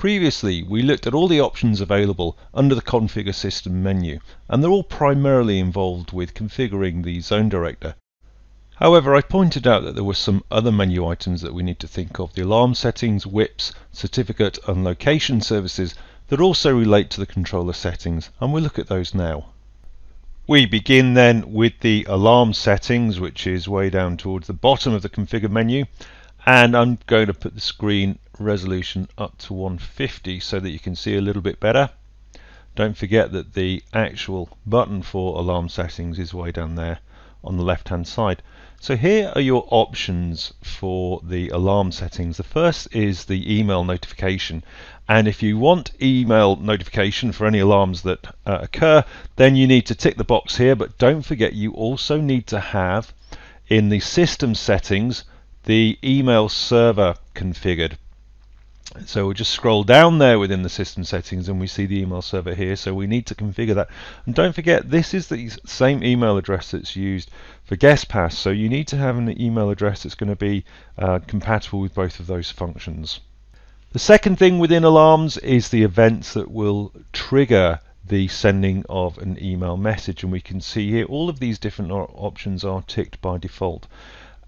Previously, we looked at all the options available under the Configure System menu, and they're all primarily involved with configuring the zone director. However, I pointed out that there were some other menu items that we need to think of, the alarm settings, WIPS, certificate and location services that also relate to the controller settings, and we'll look at those now. We begin then with the alarm settings, which is way down towards the bottom of the configure menu, and I'm going to put the screen resolution up to 150 so that you can see a little bit better. Don't forget that the actual button for alarm settings is way down there on the left hand side. So here are your options for the alarm settings. The first is the email notification and if you want email notification for any alarms that uh, occur then you need to tick the box here but don't forget you also need to have in the system settings the email server configured. So we'll just scroll down there within the system settings and we see the email server here. So we need to configure that. And don't forget, this is the same email address that's used for guest pass. So you need to have an email address that's going to be uh, compatible with both of those functions. The second thing within alarms is the events that will trigger the sending of an email message. And we can see here all of these different options are ticked by default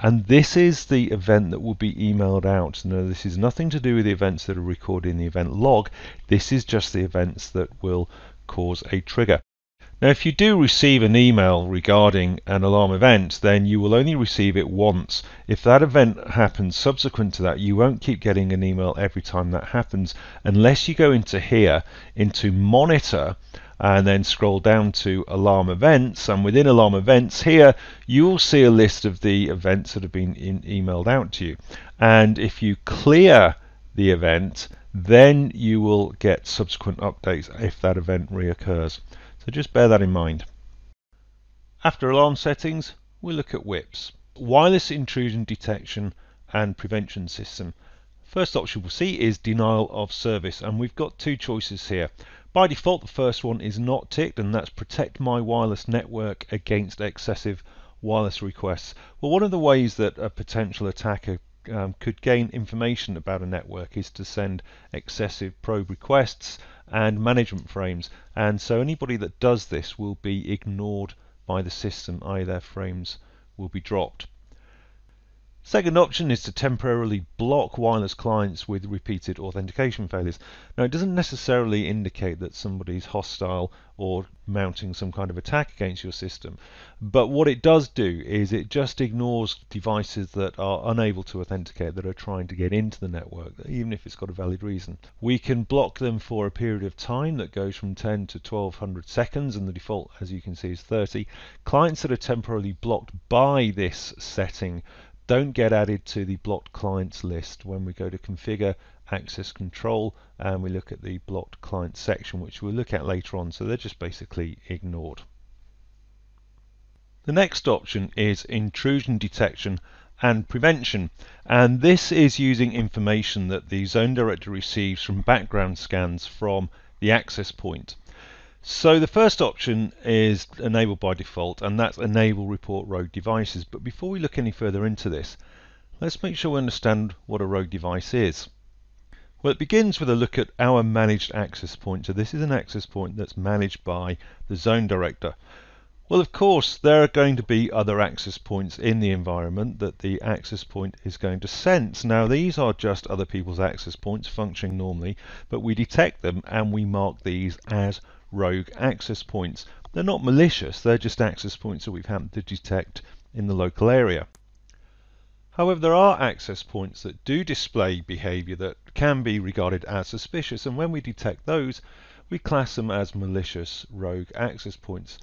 and this is the event that will be emailed out. Now this is nothing to do with the events that are recorded in the event log, this is just the events that will cause a trigger. Now if you do receive an email regarding an alarm event then you will only receive it once. If that event happens subsequent to that you won't keep getting an email every time that happens unless you go into here into monitor and then scroll down to alarm events. And within alarm events here you will see a list of the events that have been emailed out to you. And if you clear the event then you will get subsequent updates if that event reoccurs. So just bear that in mind. After alarm settings we look at WIPS wireless intrusion detection and prevention system First option we'll see is denial of service and we've got two choices here. By default the first one is not ticked and that's protect my wireless network against excessive wireless requests. Well one of the ways that a potential attacker um, could gain information about a network is to send excessive probe requests and management frames and so anybody that does this will be ignored by the system, i.e. their frames will be dropped. Second option is to temporarily block wireless clients with repeated authentication failures. Now it doesn't necessarily indicate that somebody's hostile or mounting some kind of attack against your system, but what it does do is it just ignores devices that are unable to authenticate that are trying to get into the network, even if it's got a valid reason. We can block them for a period of time that goes from 10 to 1200 seconds and the default as you can see is 30. Clients that are temporarily blocked by this setting don't get added to the blocked clients list when we go to configure access control and we look at the blocked client section which we'll look at later on so they're just basically ignored. The next option is intrusion detection and prevention and this is using information that the zone director receives from background scans from the access point. So the first option is enabled by default and that's enable report rogue devices. But before we look any further into this, let's make sure we understand what a rogue device is. Well, it begins with a look at our managed access point. So this is an access point that's managed by the zone director. Well, of course, there are going to be other access points in the environment that the access point is going to sense. Now, these are just other people's access points functioning normally, but we detect them and we mark these as rogue access points. They're not malicious, they're just access points that we've happened to detect in the local area. However, there are access points that do display behavior that can be regarded as suspicious, and when we detect those, we class them as malicious rogue access points.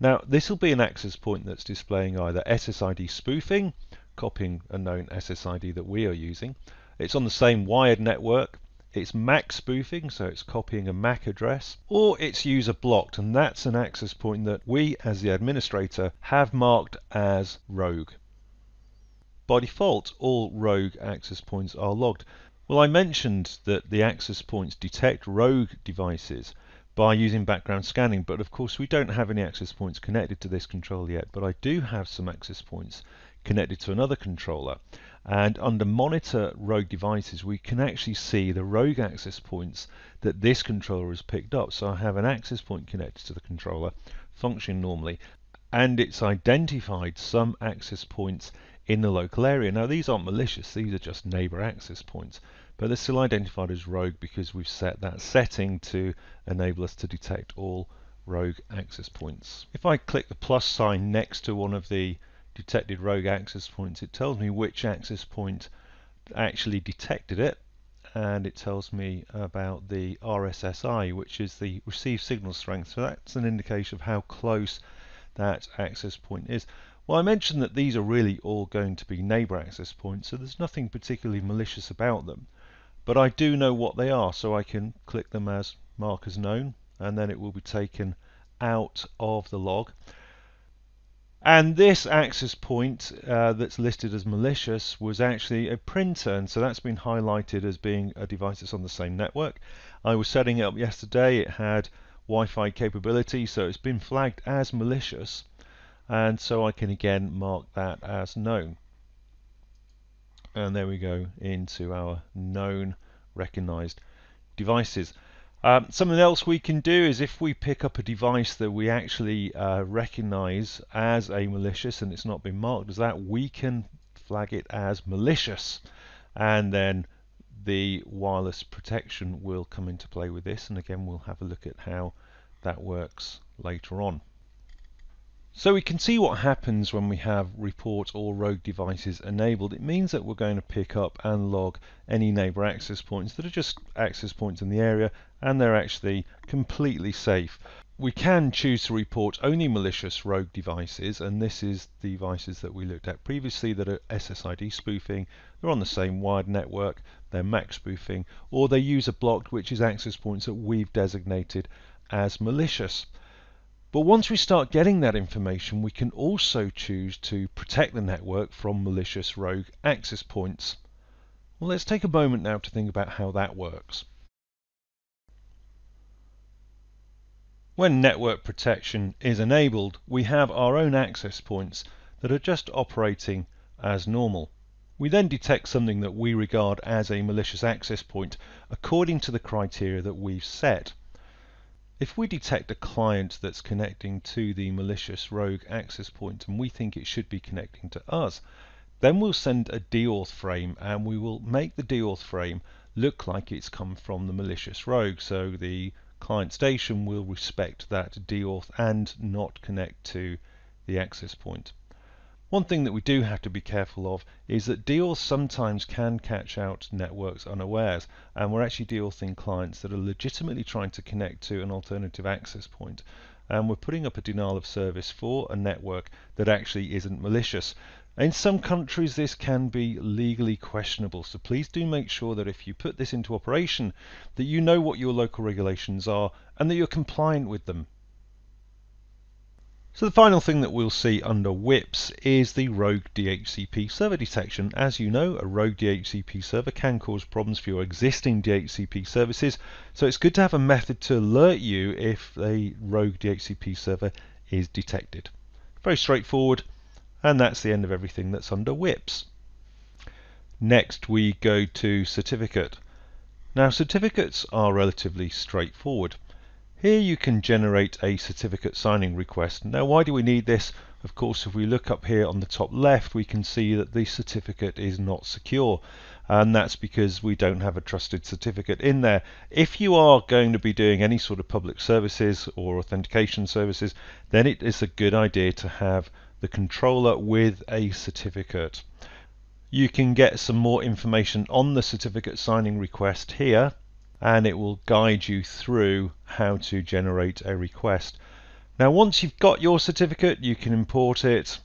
Now, this will be an access point that's displaying either SSID spoofing, copying a known SSID that we are using. It's on the same wired network, it's MAC spoofing, so it's copying a MAC address, or it's user blocked, and that's an access point that we as the administrator have marked as rogue. By default, all rogue access points are logged. Well, I mentioned that the access points detect rogue devices, by using background scanning but of course we don't have any access points connected to this controller yet but I do have some access points connected to another controller. And under monitor rogue devices we can actually see the rogue access points that this controller has picked up. So I have an access point connected to the controller functioning normally and it's identified some access points in the local area. Now these aren't malicious, these are just neighbor access points, but they're still identified as rogue because we've set that setting to enable us to detect all rogue access points. If I click the plus sign next to one of the detected rogue access points, it tells me which access point actually detected it and it tells me about the RSSI, which is the received signal strength. So that's an indication of how close that access point is. Well, I mentioned that these are really all going to be neighbor access points, so there's nothing particularly malicious about them. But I do know what they are, so I can click them as mark as known, and then it will be taken out of the log. And this access point uh, that's listed as malicious was actually a printer, and so that's been highlighted as being a device that's on the same network. I was setting it up yesterday, it had Wi-Fi capability, so it's been flagged as malicious and so I can again mark that as known and there we go into our known recognized devices. Um, something else we can do is if we pick up a device that we actually uh, recognize as a malicious and it's not been marked as that we can flag it as malicious. And then the wireless protection will come into play with this. And again we'll have a look at how that works later on. So we can see what happens when we have report all rogue devices enabled. It means that we're going to pick up and log any neighbor access points that are just access points in the area and they're actually completely safe. We can choose to report only malicious rogue devices and this is the devices that we looked at previously that are SSID spoofing. They're on the same wired network, they're MAC spoofing or they use a block which is access points that we've designated as malicious. But once we start getting that information, we can also choose to protect the network from malicious rogue access points. Well, let's take a moment now to think about how that works. When network protection is enabled, we have our own access points that are just operating as normal. We then detect something that we regard as a malicious access point according to the criteria that we've set. If we detect a client that's connecting to the malicious rogue access point and we think it should be connecting to us, then we'll send a deauth frame and we will make the deauth frame look like it's come from the malicious rogue. So the client station will respect that deauth and not connect to the access point. One thing that we do have to be careful of is that deals sometimes can catch out networks unawares and we're actually deauthing clients that are legitimately trying to connect to an alternative access point and we're putting up a denial of service for a network that actually isn't malicious. In some countries this can be legally questionable so please do make sure that if you put this into operation that you know what your local regulations are and that you're compliant with them. So the final thing that we'll see under WIPS is the rogue DHCP server detection. As you know, a rogue DHCP server can cause problems for your existing DHCP services, so it's good to have a method to alert you if a rogue DHCP server is detected. Very straightforward, and that's the end of everything that's under WIPS. Next we go to certificate. Now certificates are relatively straightforward. Here you can generate a certificate signing request. Now why do we need this? Of course if we look up here on the top left we can see that the certificate is not secure and that's because we don't have a trusted certificate in there. If you are going to be doing any sort of public services or authentication services then it is a good idea to have the controller with a certificate. You can get some more information on the certificate signing request here and it will guide you through how to generate a request. Now once you've got your certificate you can import it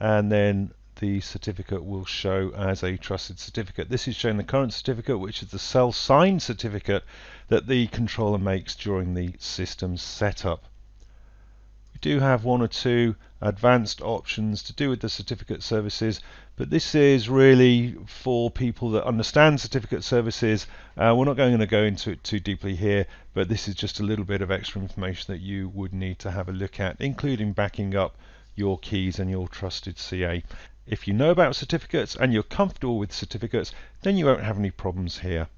and then the certificate will show as a trusted certificate. This is showing the current certificate which is the self-signed certificate that the controller makes during the system setup. We do have one or two advanced options to do with the certificate services, but this is really for people that understand certificate services. Uh, we're not going to go into it too deeply here, but this is just a little bit of extra information that you would need to have a look at, including backing up your keys and your trusted CA. If you know about certificates and you're comfortable with certificates, then you won't have any problems here.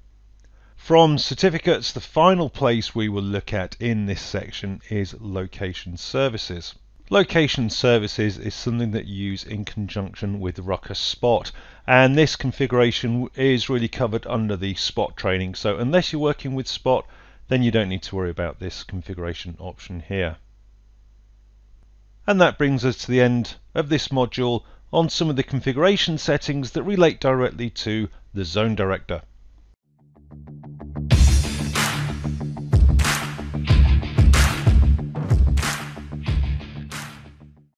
From certificates, the final place we will look at in this section is location services. Location services is something that you use in conjunction with Ruckus Spot and this configuration is really covered under the Spot training so unless you're working with Spot then you don't need to worry about this configuration option here. And that brings us to the end of this module on some of the configuration settings that relate directly to the Zone Director.